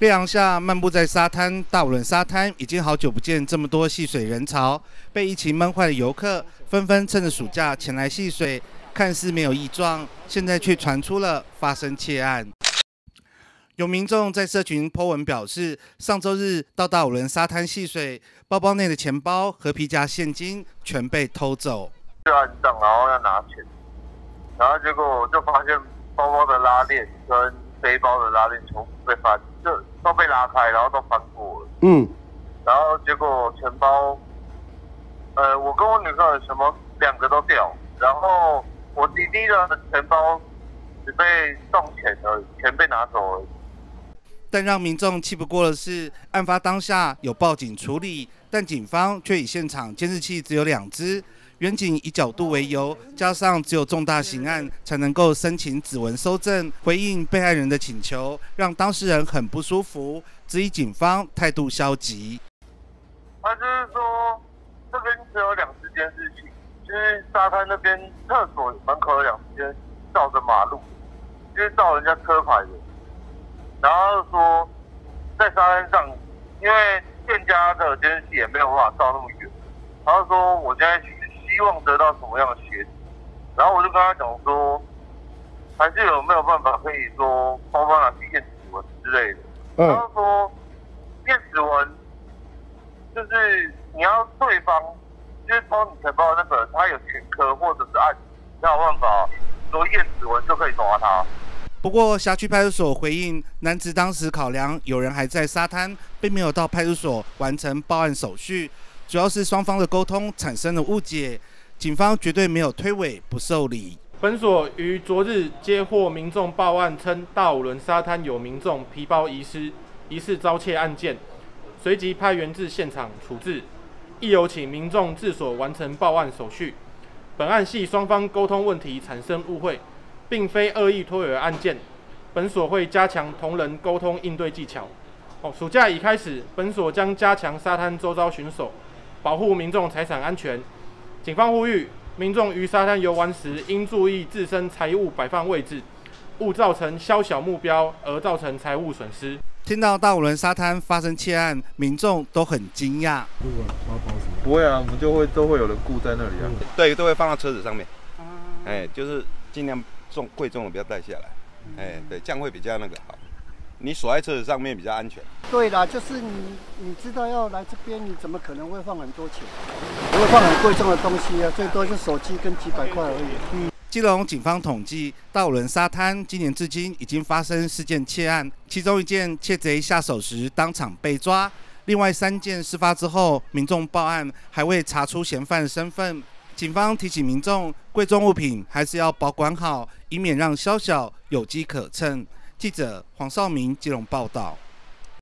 烈阳下漫步在沙滩，大五轮沙滩已经好久不见这么多戏水人潮。被疫情闷坏的游客纷纷趁着暑假前来戏水，看似没有异状，现在却传出了发生窃案。有民众在社群 po 文表示，上周日到大五轮沙滩戏水，包包内的钱包和皮夹现金全被偷走。去按账，然后要拿钱，然后结果就发现包包的拉链跟背包的拉链全部被翻，就都被拉开，然后都翻过了。嗯，然后结果钱包，呃，我跟我女朋友的钱包两个都掉，然后我弟弟的钱包只被送钱而已，钱被拿走而已。但让民众气不过的是，案发当下有报警处理，但警方却以现场监视器只有两只，远警以角度为由，加上只有重大刑案才能够申请指纹搜证，回应被害人的请求，让当事人很不舒服，质疑警方态度消极。他就是说，这边只有两只监视器，就是沙滩那边厕所门口有两间照着马路，就是照人家车牌的。然后说，在沙滩上，因为店家的监视器也没有办法照那么远。他就说，我现在希望得到什么样的协助？然后我就跟他讲说，还是有没有办法可以说帮帮他去验指纹之类的。嗯他就说，验指纹就是你要对方就是帮你钱包的那个，他有前科或者是案，才有办法说验指纹就可以抓他。不过，辖区派出所回应，男子当时考量有人还在沙滩，并没有到派出所完成报案手续，主要是双方的沟通产生了误解，警方绝对没有推诿不受理。本所于昨日接获民众报案，称大五轮沙滩有民众皮包遗失，疑似遭窃案件，随即派员至现场处置，亦有请民众自所完成报案手续。本案系双方沟通问题产生误会。并非恶意拖尾案件，本所会加强同仁沟通应对技巧。哦，暑假已开始，本所将加强沙滩周遭巡守，保护民众财产安全。警方呼吁民众于沙滩游玩时，应注意自身财物摆放位置，勿造成宵小目标而造成财物损失。听到大五轮沙滩发生窃案，民众都很惊讶。不会啊，我们就会都会有人顾在那里啊。对，都会放到车子上面。哎，就是尽量。重贵重的不要带下来，哎，对，这样会比较那个好。你锁在车子上面比较安全。对啦，就是你，你知道要来这边，你怎么可能会放很多钱？不会放很贵重的东西啊，最多是手机跟几百块而已。嗯。基隆警方统计，道伦沙滩今年至今已经发生四件窃案，其中一件窃贼下手时当场被抓，另外三件事发之后民众报案还未查出嫌犯身份。警方提醒民众，贵重物品还是要保管好，以免让宵小有机可乘。记者黄少明、基隆报道。